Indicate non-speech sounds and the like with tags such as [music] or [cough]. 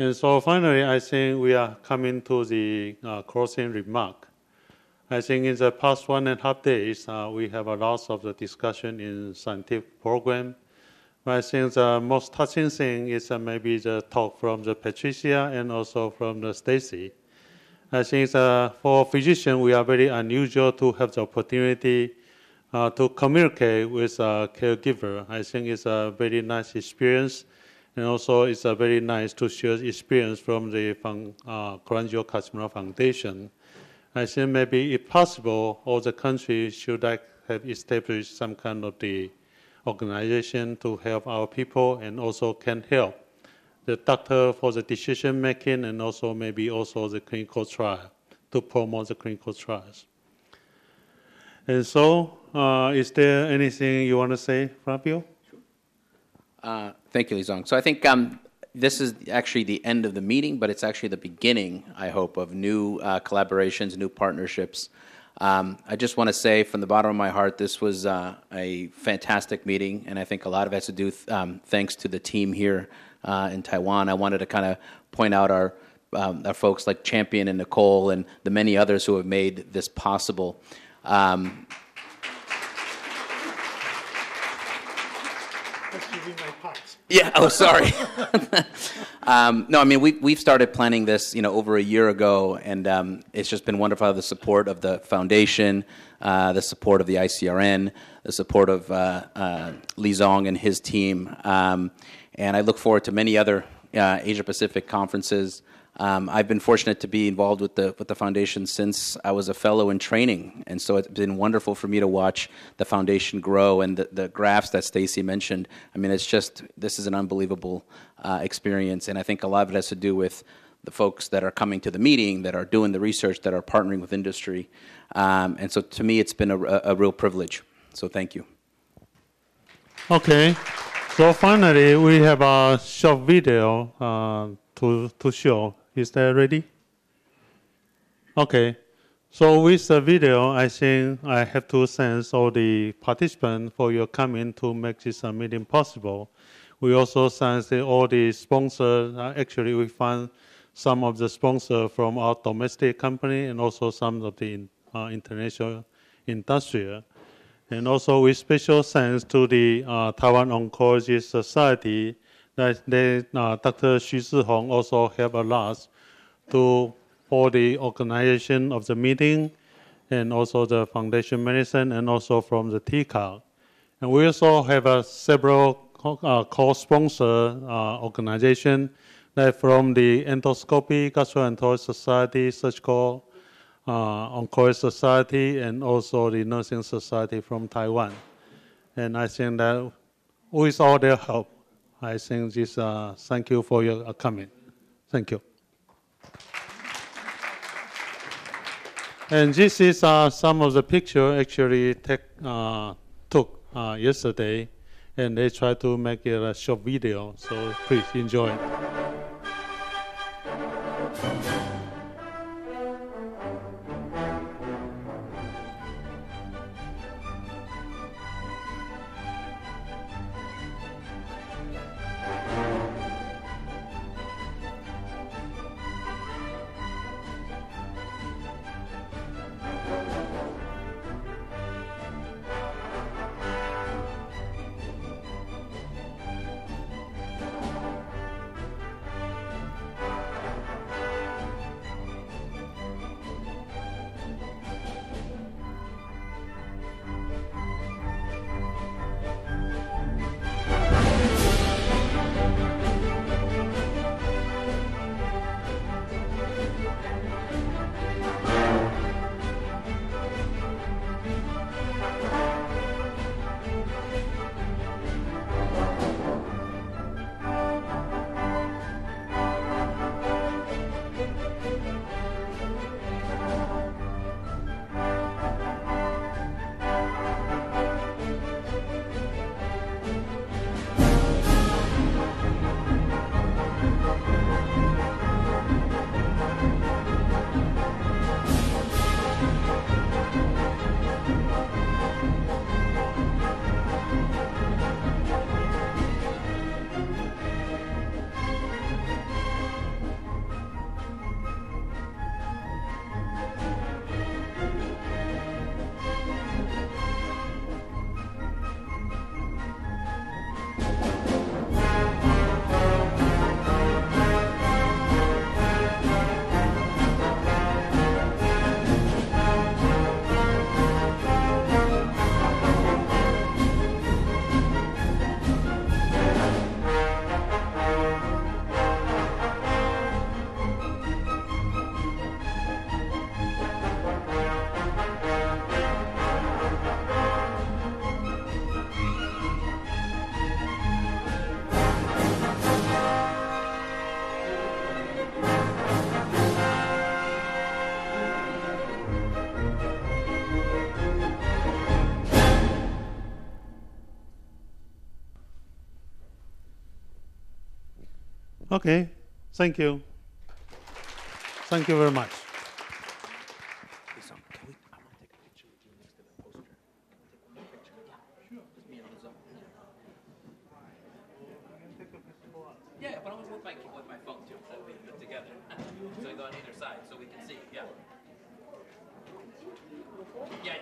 And so finally, I think we are coming to the uh, closing remark. I think in the past one and a half days, uh, we have a lot of the discussion in scientific program. But I think the most touching thing is uh, maybe the talk from the Patricia and also from the Stacy. I think uh, for physician, we are very unusual to have the opportunity uh, to communicate with a caregiver. I think it's a very nice experience and also, it's a very nice to share experience from the uh, Cholangiocarcinoma Foundation. I think maybe, if possible, all the countries should like have established some kind of the organization to help our people and also can help the doctor for the decision making and also maybe also the clinical trial to promote the clinical trials. And so, uh, is there anything you want to say, Flavio? Uh, thank you, Li-Tzong. So I think um, this is actually the end of the meeting, but it's actually the beginning, I hope, of new uh, collaborations, new partnerships. Um, I just want to say from the bottom of my heart, this was uh, a fantastic meeting, and I think a lot of it has to do th- um, thanks to the team here uh, in Taiwan. I wanted to kind of point out our um, our folks like Champion and Nicole and the many others who have made this possible. Yeah. Oh, sorry. [laughs] um, no, I mean we we've started planning this, you know, over a year ago, and um, it's just been wonderful. The support of the foundation, uh, the support of the ICRN, the support of uh, uh, Li-Tzong and his team, um, and I look forward to many other uh, Asia Pacific conferences. Um, I've been fortunate to be involved with the with the foundation since I was a fellow in training, and so it's been wonderful for me to watch the foundation grow and the, the graphs that Stacy mentioned. I mean, it's just this is an unbelievable uh, experience, and I think a lot of it has to do with the folks that are coming to the meeting, that are doing the research, that are partnering with industry, um, and so to me, it's been a, a, real privilege. So thank you. Okay, so finally, we have a short video uh, to to show. Is that ready? Okay. So with the video, I think I have to thank all the participants for your coming to make this meeting possible. We also thank all the sponsors. Uh, actually, we found some of the sponsors from our domestic company and also some of the uh, international industry. And also with special thanks to the uh, Taiwan Oncology Society they, uh, Dr. Xu Zihong also helped a lot to, for the organization of the meeting and also the foundation medicine and also from the TCOG. And we also have uh, several uh, co-sponsor uh, organization that from the endoscopy gastroenterology society, surgical uh, oncology society, and also the nursing society from Taiwan. And I think that with all their help, I think this, uh, thank you for your coming. Thank you. And this is uh, some of the picture actually take, uh, took uh, yesterday, and they try to make it a short video. So please enjoy. Okay, thank you. Thank you very much. Yeah,